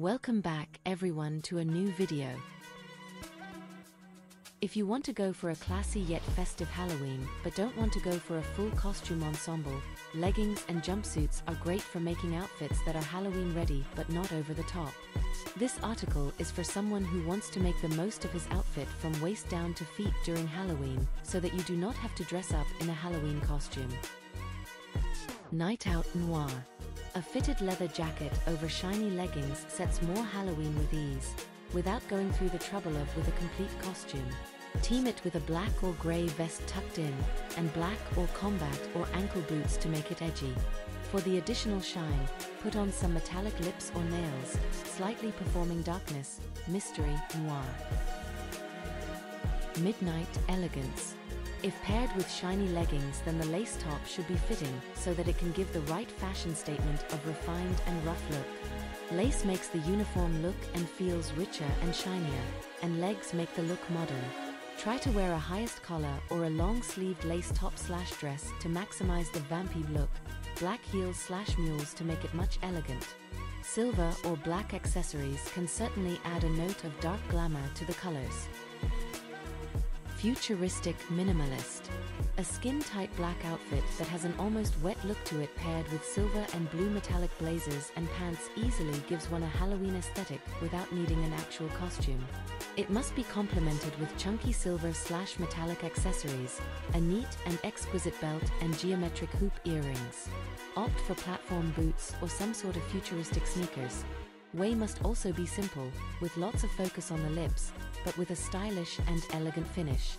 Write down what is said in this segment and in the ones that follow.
Welcome back everyone to a new video. If you want to go for a classy yet festive Halloween, but don't want to go for a full costume ensemble, leggings and jumpsuits are great for making outfits that are Halloween ready but not over the top. This article is for someone who wants to make the most of his outfit from waist down to feet during Halloween, so that you do not have to dress up in a Halloween costume. Night Out Noir. A fitted leather jacket over shiny leggings sets more Halloween with ease, without going through the trouble of with a complete costume. Team it with a black or grey vest tucked in, and black or combat or ankle boots to make it edgy. For the additional shine, put on some metallic lips or nails, slightly performing darkness, mystery, noir. Midnight Elegance. If paired with shiny leggings then the lace top should be fitting so that it can give the right fashion statement of refined and rough look. Lace makes the uniform look and feels richer and shinier, and legs make the look modern. Try to wear a highest collar or a long-sleeved lace top slash dress to maximize the vampy look, black heels slash mules to make it much elegant. Silver or black accessories can certainly add a note of dark glamour to the colors. Futuristic Minimalist. A skin-tight black outfit that has an almost wet look to it paired with silver and blue metallic blazers and pants easily gives one a Halloween aesthetic without needing an actual costume. It must be complemented with chunky silver slash metallic accessories, a neat and exquisite belt and geometric hoop earrings. Opt for platform boots or some sort of futuristic sneakers. Way must also be simple, with lots of focus on the lips, but with a stylish and elegant finish.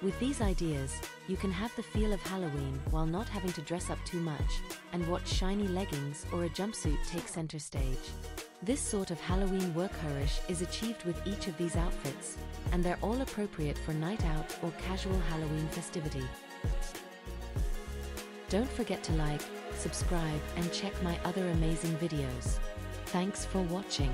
With these ideas, you can have the feel of Halloween while not having to dress up too much, and watch shiny leggings or a jumpsuit take center stage. This sort of Halloween workhorish is achieved with each of these outfits, and they're all appropriate for night out or casual Halloween festivity. Don't forget to like, subscribe and check my other amazing videos. Thanks for watching.